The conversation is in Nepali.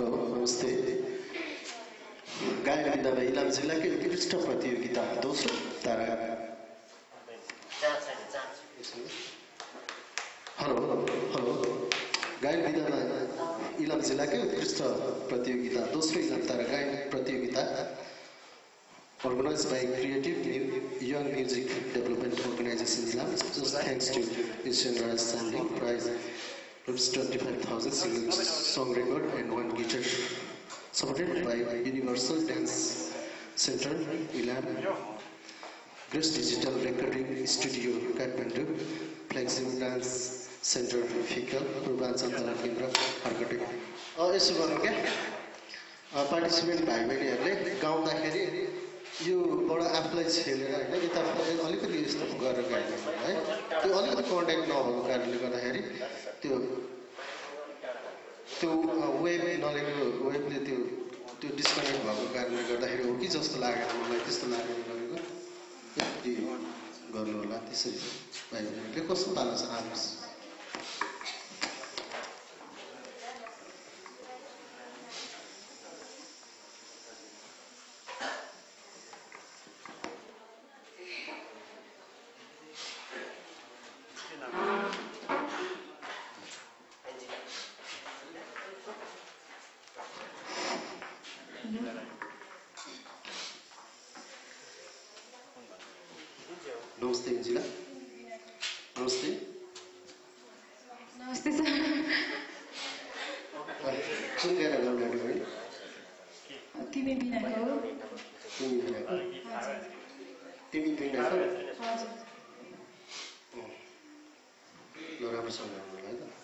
हेलो नमस्ते गायन विद्या महिला जिला के उत्कृष्ट प्रतियोगिता दोस्रो तारा हेलो हेलो गायन विद्या इलाम जिल्लाकै उत्कृष्ट प्रतियोगिता दोस्रो इलाम तारा गायन प्रतियोगिता organized by Creative Young Music Development Organization Islam. Thanks to Mr. Raj Sandhi Prize rupees 25,000 single song record and one guitar supported by Universal Dance Center Ilam Grace Digital Recording Studio Kathmandu Flagship Dance Center Fikal Purvanchal कला केन्द्र अर्कटे यसो गरौँ क्या पार्टिसिपेन्ट भाइ बहिनीहरूले गाउँदाखेरि योबाट आफूलाई छेलेर होइन यताबाट अलिकति यस्तो गरेर गाइदिनु है। त्यो अलिकति कन्ट्याक्ट नभएको कारणले गर्दाखेरि त्यो त्यो वेब नलेको वेबले त्यो त्यो डिस्कनेक्ट भएको कारणले गर्दाखेरि हो कि जस्तो लागेर मलाई त्यस्तो लागेर गरेको यति गर्नु होला त्यसरी। बहिनीहरूले कस्तो पाल्नु छ? नमस्ते मिजिला नमस्ते नमस्ते सर कुन गाना गाउनु आँट्यो तिमी बिनाको हो तिमी बिनाको तिमी बिनाको ल राम्रोसँग गाउनु है त